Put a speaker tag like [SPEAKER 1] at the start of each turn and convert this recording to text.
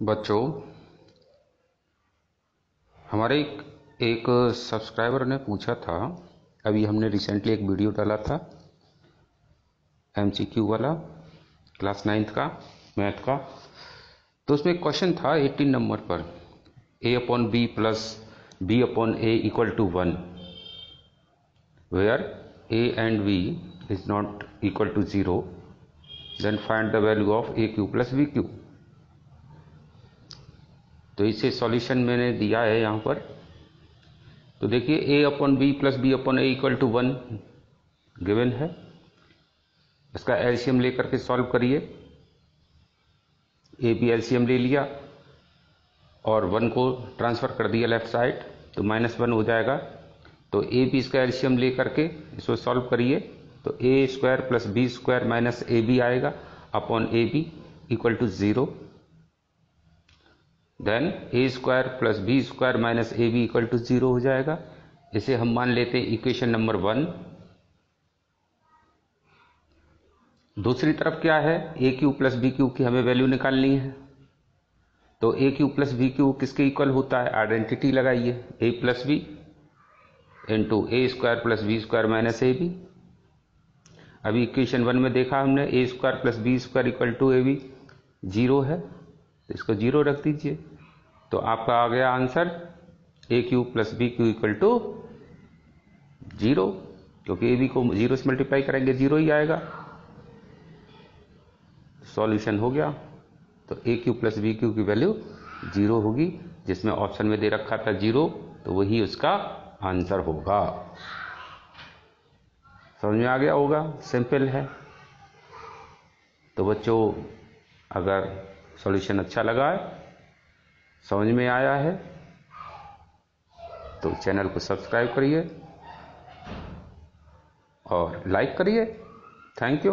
[SPEAKER 1] बच्चों, हमारे एक एक सब्सक्राइबर ने पूछा था, अभी हमने रिसेंटली एक वीडियो डाला था एमसीक्यू वाला क्लास नाइन्थ का मैथ का तो उसमें एक क्वेश्चन था एटीन नंबर पर A upon B plus B upon A equal to one where A and B is not equal to zero then find the value of A cube plus B cube तो इसे solution मैंने दिया है यहाँ पर। तो देखिए A upon B plus B upon A equal to one given है। इसका एलसीएम लेकर के सॉल्व करिए। ए बी एलसीएम ले लिया और वन को ट्रांसफ़र कर दिया लेफ़्ट साइड तो माइनस वन हो जाएगा। तो ए बी इसका एलसीएम ले करके इसको सॉल्व करिए। तो A square plus B square minus A B आएगा upon A B equal to zero then A square plus B square minus A B equal to zero हो जाएगा। इसे हम मान लेते हैं इक्वेशन नंबर वन दूसरी तरफ़ क्या है? A cube plus B cube की हमें वैल्यू निकालनी है। तो A cube plus B cube किसके इक्वल होता है? आइडेंटिटी लगाइए। A plus B into A square plus B square minus A B अभी इक्वेशन वन में देखा हमने। A square plus B square equal to A B zero है। तो इसको ज़ीरो रख दीजिए। तो आपका आ गया answer A cube plus B cube equal to zero, क्योंकि ए बी को ज़ीरो से मल्टीप्लाई करेंगे, ज़ीरो ही आएगा। सॉल्यूशन हो गया। तो A cube plus B cube की वैल्यू ज़ीरो होगी, जिसमें ऑप्शन में दे रखा था ज़ीरो तो वही उसका आंसर होगा। समझ में आ गया होगा? सिंपल है। तो बच्चों, अगर सॉल्यूशन अच्छा लगा है, समझ में आया है तो चैनल को सब्सक्राइब करिए और लाइक करिए। Thank you.